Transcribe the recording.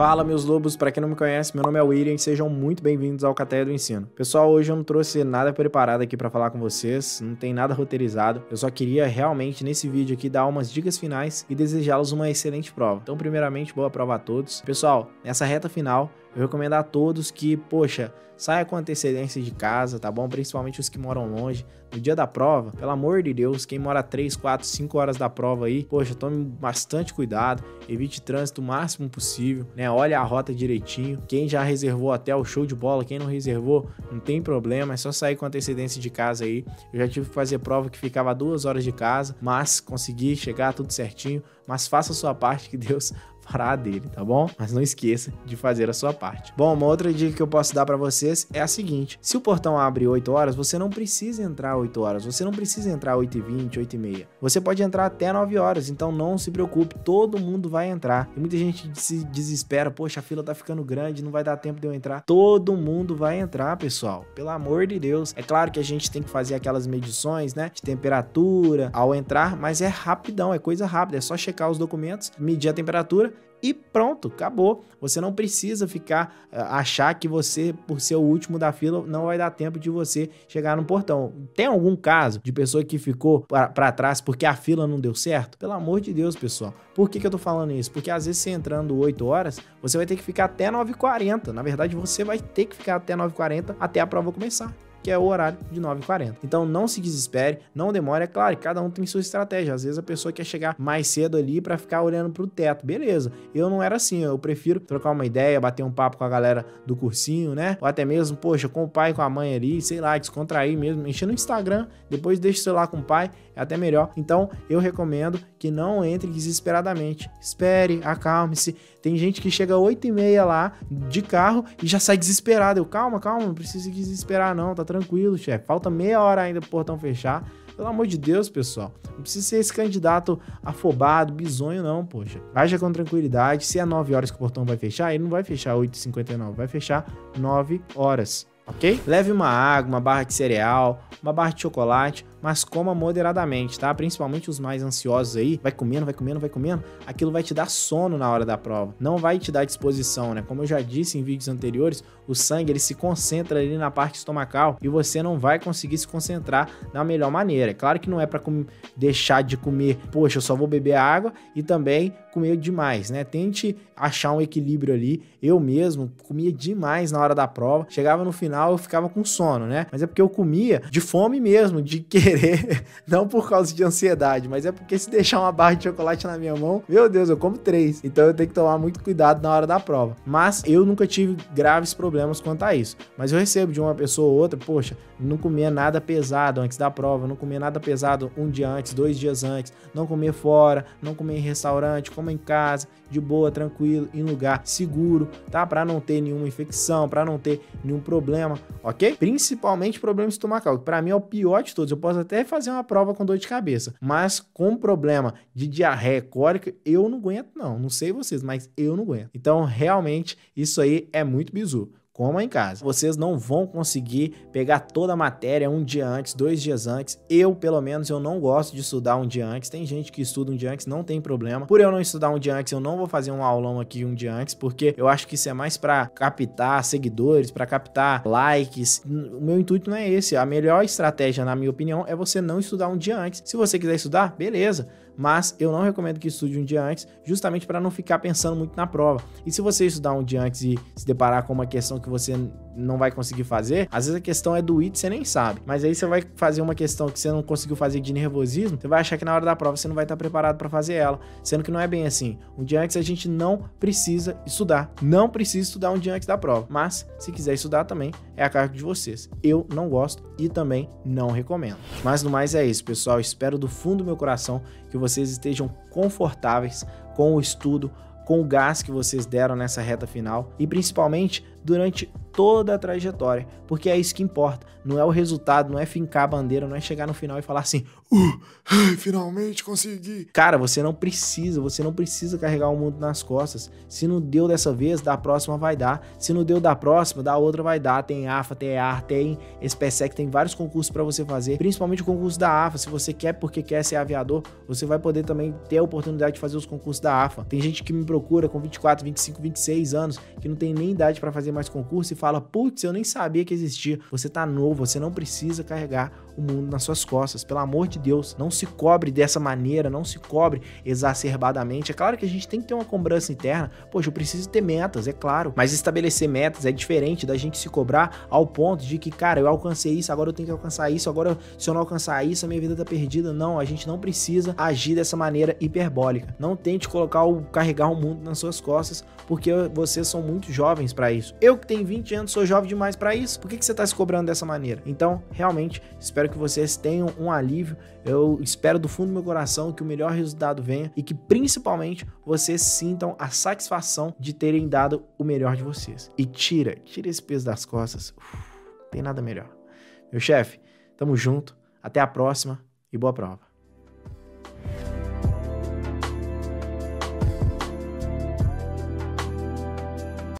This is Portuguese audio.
Fala, meus lobos, para quem não me conhece, meu nome é William e sejam muito bem-vindos ao Cateia do Ensino. Pessoal, hoje eu não trouxe nada preparado aqui para falar com vocês, não tem nada roteirizado. Eu só queria realmente nesse vídeo aqui dar umas dicas finais e desejá-los uma excelente prova. Então, primeiramente, boa prova a todos. Pessoal, nessa reta final, eu recomendo a todos que, poxa, saia com antecedência de casa, tá bom? Principalmente os que moram longe. No dia da prova, pelo amor de Deus, quem mora 3, 4, 5 horas da prova aí, poxa, tome bastante cuidado, evite trânsito o máximo possível, né? Olha a rota direitinho. Quem já reservou hotel, show de bola. Quem não reservou, não tem problema, é só sair com antecedência de casa aí. Eu já tive que fazer prova que ficava duas horas de casa, mas consegui chegar tudo certinho. Mas faça a sua parte que Deus fará dele, tá bom? Mas não esqueça de fazer a sua parte. Bom, uma outra dica que eu posso dar para vocês é a seguinte: se o portão abre 8 horas, você não precisa entrar 8 horas, você não precisa entrar 8 e 20, 8 e meia. Você pode entrar até 9 horas, então não se preocupe, todo mundo vai entrar. E muita gente se desespera, poxa, a fila tá ficando grande, não vai dar tempo de eu entrar. Todo mundo vai entrar, pessoal. Pelo amor de Deus. É claro que a gente tem que fazer aquelas medições, né, de temperatura ao entrar, mas é rapidão, é coisa rápida, é só checar os documentos, medir a temperatura e pronto, acabou. Você não precisa ficar uh, achar que você, por ser o último da fila, não vai dar tempo de você chegar no portão. Tem algum caso de pessoa que ficou para trás porque a fila não deu certo? Pelo amor de Deus, pessoal. Por que, que eu tô falando isso? Porque às vezes você entrando 8 horas, você vai ter que ficar até 9h40. Na verdade, você vai ter que ficar até 9h40 até a prova começar que é o horário de 9h40. Então não se desespere, não demore. É claro, cada um tem sua estratégia. Às vezes a pessoa quer chegar mais cedo ali para ficar olhando pro teto. Beleza. Eu não era assim. Eu prefiro trocar uma ideia, bater um papo com a galera do cursinho, né? Ou até mesmo, poxa, com o pai, com a mãe ali, sei lá, descontrair mesmo, mexer no Instagram, depois deixa o celular com o pai, é até melhor. Então eu recomendo que não entre desesperadamente. Espere, acalme-se. Tem gente que chega 8 e meia lá de carro e já sai desesperado. Eu, calma, calma, não precisa desesperar não, tá tranquilo, chefe. Falta meia hora ainda pro portão fechar. Pelo amor de Deus, pessoal. Não precisa ser esse candidato afobado, bizonho, não, poxa. Haja com tranquilidade. Se é 9 horas que o portão vai fechar, ele não vai fechar 8h59, vai fechar 9 horas ok? Leve uma água, uma barra de cereal, uma barra de chocolate, mas coma moderadamente, tá? Principalmente os mais ansiosos aí, vai comendo, vai comendo, vai comendo, aquilo vai te dar sono na hora da prova, não vai te dar disposição, né? Como eu já disse em vídeos anteriores, o sangue ele se concentra ali na parte estomacal e você não vai conseguir se concentrar da melhor maneira. Claro que não é para deixar de comer, poxa, eu só vou beber água e também comer demais, né? Tente achar um equilíbrio ali. Eu mesmo comia demais na hora da prova, chegava no final eu ficava com sono, né? Mas é porque eu comia de fome mesmo, de querer, não por causa de ansiedade, mas é porque se deixar uma barra de chocolate na minha mão, meu Deus, eu como três. Então eu tenho que tomar muito cuidado na hora da prova. Mas eu nunca tive graves problemas quanto a isso. Mas eu recebo de uma pessoa ou outra, poxa, não comia nada pesado antes da prova, não comia nada pesado um dia antes, dois dias antes, não comia fora, não comia em restaurante, coma em casa, de boa, tranquilo, em lugar seguro, tá? Para não ter nenhuma infecção, para não ter nenhum problema, ok? Principalmente problema estomacal, para mim é o pior de todos. Eu posso até fazer uma prova com dor de cabeça, mas com problema de diarreia cólica, eu não aguento não. Não sei vocês, mas eu não aguento. Então, realmente, isso aí é muito bizu coma em casa. Vocês não vão conseguir pegar toda a matéria um dia antes, dois dias antes. Eu, pelo menos, eu não gosto de estudar um dia antes. Tem gente que estuda um dia antes, não tem problema. Por eu não estudar um dia antes, eu não vou fazer um aulão aqui um dia antes, porque eu acho que isso é mais para captar seguidores, para captar likes. O meu intuito não é esse. A melhor estratégia, na minha opinião, é você não estudar um dia antes. Se você quiser estudar, beleza mas eu não recomendo que estude um dia antes, justamente para não ficar pensando muito na prova. E se você estudar um dia antes e se deparar com uma questão que você não vai conseguir fazer, às vezes a questão é do IT, você nem sabe. Mas aí você vai fazer uma questão que você não conseguiu fazer de nervosismo, você vai achar que na hora da prova você não vai estar preparado para fazer ela, sendo que não é bem assim. Um dia antes a gente não precisa estudar, não precisa estudar um dia antes da prova. Mas se quiser estudar também, é a cargo de vocês. Eu não gosto e também não recomendo. Mas no mais é isso, pessoal. Espero do fundo do meu coração que vocês estejam confortáveis com o estudo, com o gás que vocês deram nessa reta final e principalmente durante toda a trajetória, porque é isso que importa. Não é o resultado, não é fincar a bandeira, não é chegar no final e falar assim, uh, ai, finalmente consegui. Cara, você não precisa, você não precisa carregar o mundo nas costas. Se não deu dessa vez, da próxima vai dar. Se não deu da próxima, da outra vai dar. Tem AFA, tem EAR, tem SPSEC, tem vários concursos para você fazer, principalmente o concurso da AFA. Se você quer porque quer ser aviador, você vai poder também ter a oportunidade de fazer os concursos da AFA. Tem gente que me procura com 24, 25, 26 anos, que não tem nem idade para fazer mais concurso e fala: "Putz, eu nem sabia que existia". Você tá novo, você não precisa carregar o mundo nas suas costas. Pelo amor de Deus, não se cobre dessa maneira, não se cobre exacerbadamente. É claro que a gente tem que ter uma cobrança interna. Poxa, eu preciso ter metas, é claro. Mas estabelecer metas é diferente da gente se cobrar ao ponto de que, cara, eu alcancei isso, agora eu tenho que alcançar isso, agora se eu não alcançar isso, a minha vida tá perdida. Não, a gente não precisa agir dessa maneira hiperbólica. Não tente colocar o carregar o mundo nas suas costas, porque vocês são muito jovens para isso. Eu que tenho 20 anos sou jovem demais para isso. Por que, que você tá se cobrando dessa maneira? Então, realmente, espero que vocês tenham um alívio. Eu espero do fundo do meu coração que o melhor resultado venha e que principalmente vocês sintam a satisfação de terem dado o melhor de vocês. E tira, tira esse peso das costas. Uf, tem nada melhor. Meu chefe, tamo junto. Até a próxima e boa prova.